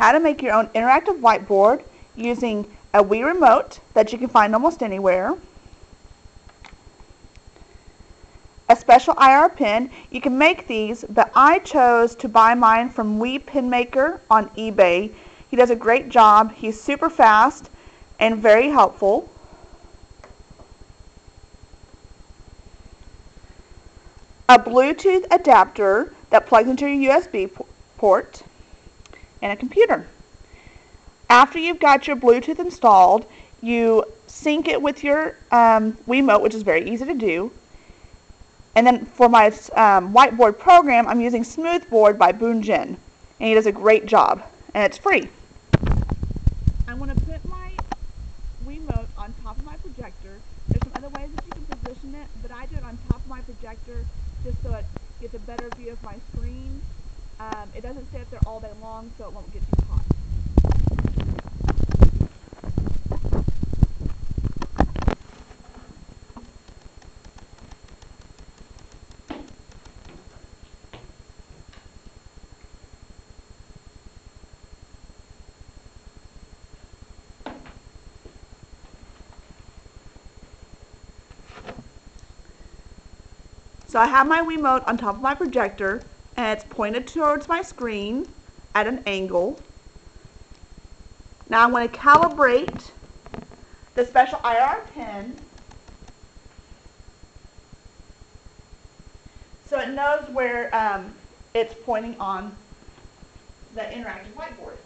how to make your own interactive whiteboard using a Wii remote that you can find almost anywhere, a special IR pen. You can make these, but I chose to buy mine from Wii Pen Maker on eBay. He does a great job. He's super fast and very helpful. A Bluetooth adapter that plugs into your USB port and a computer. After you've got your Bluetooth installed, you sync it with your um, Wiimote, which is very easy to do. And then for my um, whiteboard program, I'm using Smoothboard by Boonjin. And he does a great job. And it's free. I want to put my Wiimote on top of my projector. There's some other ways that you can position it, but I do it on top of my projector just so it gets a better view of my screen. Um, it doesn't stay up there all day long, so it won't get too hot. So I have my Wiimote on top of my projector and it's pointed towards my screen at an angle. Now I'm going to calibrate the special IR pen so it knows where um, it's pointing on the interactive whiteboard.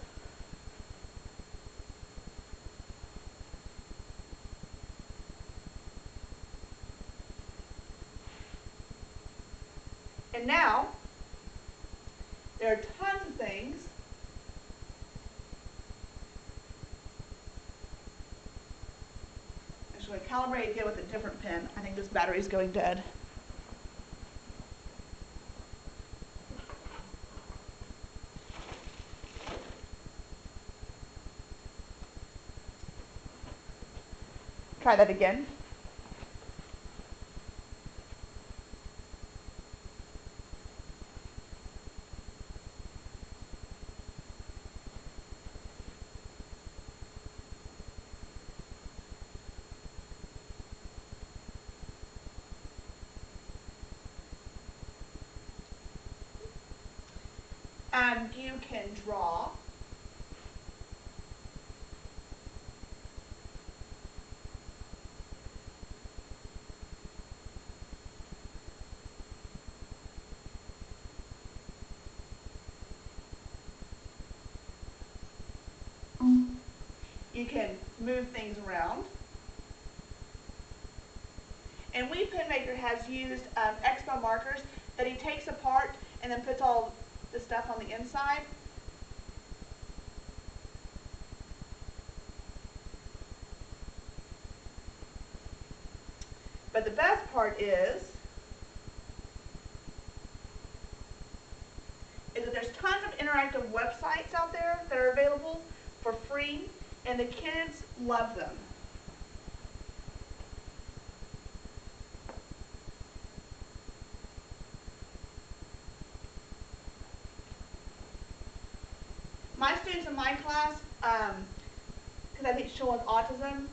And now, there are tons of things to calibrate again with a different pen. I think this battery is going dead. Try that again. Um, you can draw. You can move things around. And Wii Pen Maker has used um, Expo markers that he takes apart and then puts all the stuff on the inside. But the best part is, is that there's tons of interactive websites out there that are available for free, and the kids love them. In my class, because um, I teach children with autism,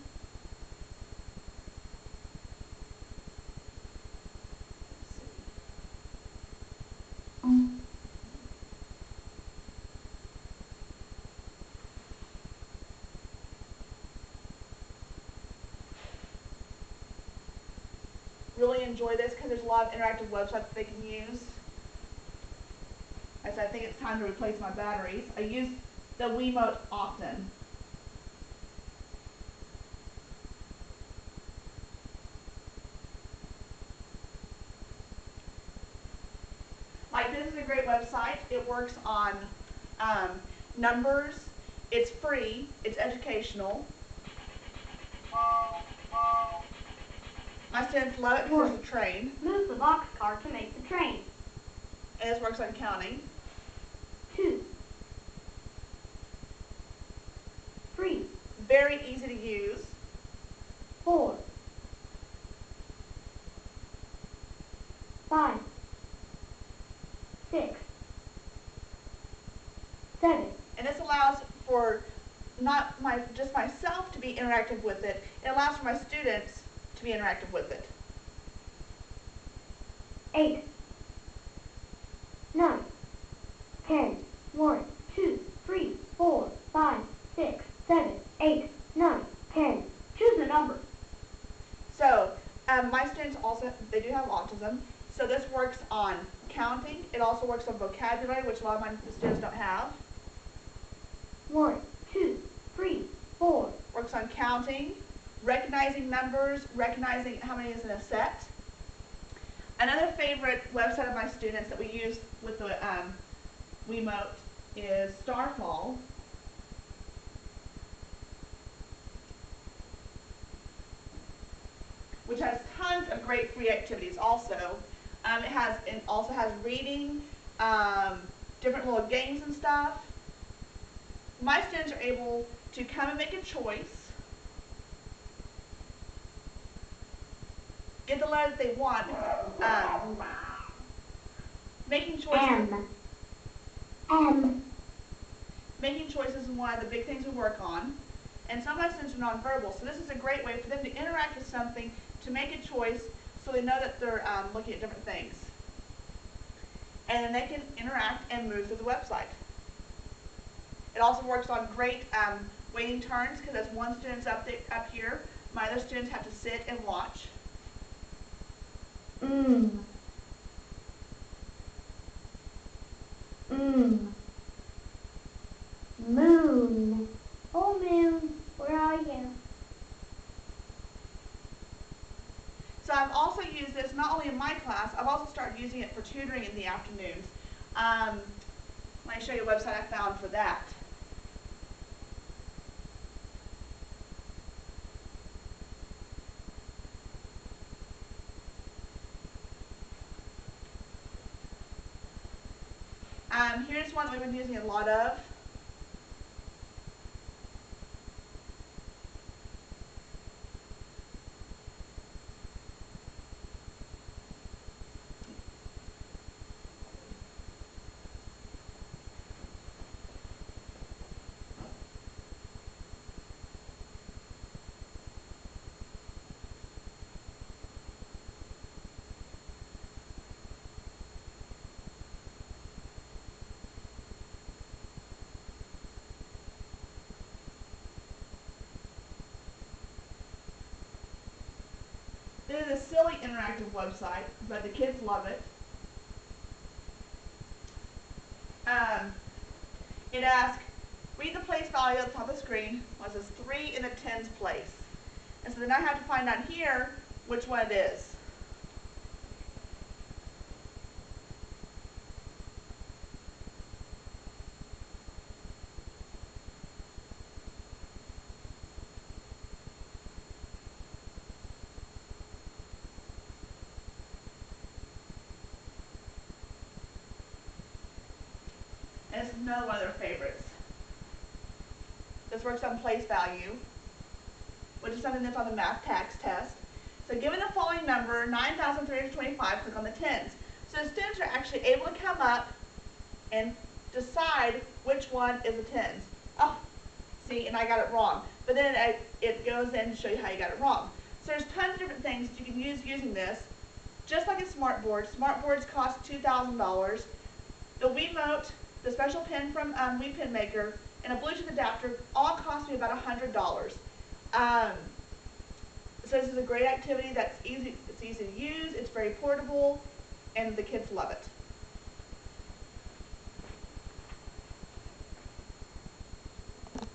really enjoy this because there's a lot of interactive websites they can use. I think it's time to replace my batteries. I use the Wiimote often. Like this is a great website. It works on um, numbers. It's free. It's educational. My students love it because it's a train. Move the box car to make the train. And this works on counting. Two. Three. Very easy to use. Four. Five. Six. Seven. And this allows for not my, just myself to be interactive with it, it allows for my students to be interactive with it. eight, nine, ten, one, two, three, four, five, six, seven, eight, nine, ten. Choose a number. So, um, my students also, they do have autism, so this works on counting, it also works on vocabulary, which a lot of my students don't have. One, two, three, four, Works on counting, recognizing numbers, recognizing how many is in a set. Another favorite website of my students that we use with the um, Wiimote is Starfall. which has tons of great free activities also. Um, it has it also has reading, um, different little games and stuff. My students are able to come and make a choice, get the letter that they want. Um, making choices, M, M, making choices is one of the big things we work on. And some of my students are nonverbal, so this is a great way for them to interact with something, to make a choice, so they know that they're um, looking at different things. And then they can interact and move through the website. It also works on great um, waiting turns, because as one student's up, there, up here, my other students have to sit and watch. mm, moon. Oh, moon, where are you? So I've used this not only in my class, I've also started using it for tutoring in the afternoons. Um, let me show you a website I found for that. Um, here's one that we've been using a lot of. It is a silly interactive website, but the kids love it. Um, it asks, read the place value at the top of the screen, was this 3 in the tens place. And so then I have to find out here which one it is. Is of their favorites. This works on place value, which is something that's on the math TAKS test. So given the following number, 9,325, click on the tens. So the students are actually able to come up and decide which one is a tens. Oh, see, and I got it wrong. But then it, goes in to show you how you got it wrong. So there's tons of different things that you can use using this. Just like a smartboard, smartboards cost $2,000. The Wiimote, the special pen from um, Wii Pen Maker, and a Bluetooth adapter all cost me about $100. Um, so this is a great activity that's easy, it's easy to use, it's very portable, and the kids love it.